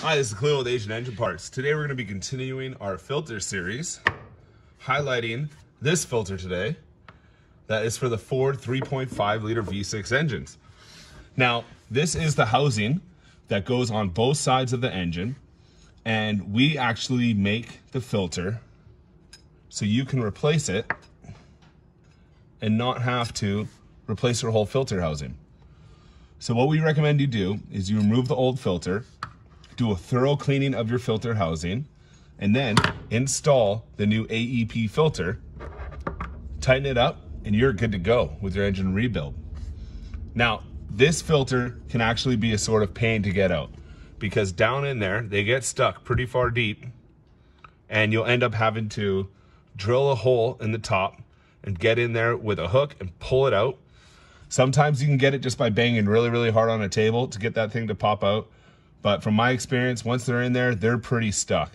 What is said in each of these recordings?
Hi, this is Khalil with Asian Engine Parts. Today we're going to be continuing our filter series, highlighting this filter today that is for the Ford 3.5 liter V6 engines. Now, this is the housing that goes on both sides of the engine, and we actually make the filter so you can replace it and not have to replace your whole filter housing. So what we recommend you do is you remove the old filter, do a thorough cleaning of your filter housing, and then install the new AEP filter, tighten it up, and you're good to go with your engine rebuild. Now, this filter can actually be a sort of pain to get out because down in there, they get stuck pretty far deep and you'll end up having to drill a hole in the top and get in there with a hook and pull it out. Sometimes you can get it just by banging really, really hard on a table to get that thing to pop out. But from my experience, once they're in there, they're pretty stuck.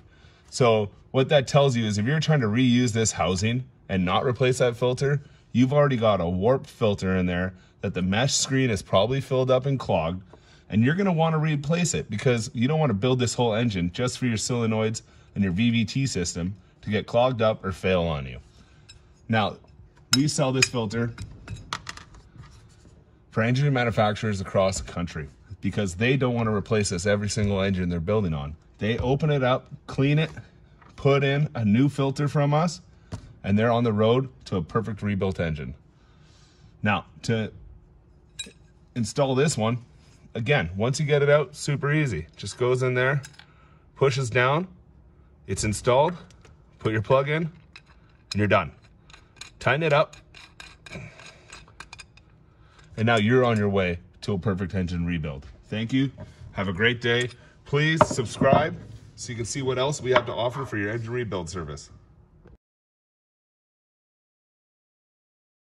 So what that tells you is if you're trying to reuse this housing and not replace that filter, you've already got a warped filter in there that the mesh screen is probably filled up and clogged, and you're gonna wanna replace it because you don't wanna build this whole engine just for your solenoids and your VVT system to get clogged up or fail on you. Now, we sell this filter for engine manufacturers across the country because they don't want to replace this every single engine they're building on. They open it up, clean it, put in a new filter from us, and they're on the road to a perfect rebuilt engine. Now, to install this one, again, once you get it out, super easy. Just goes in there, pushes down, it's installed, put your plug in, and you're done. Tighten it up, and now you're on your way to a perfect engine rebuild. Thank you. Have a great day. Please subscribe so you can see what else we have to offer for your engine rebuild service.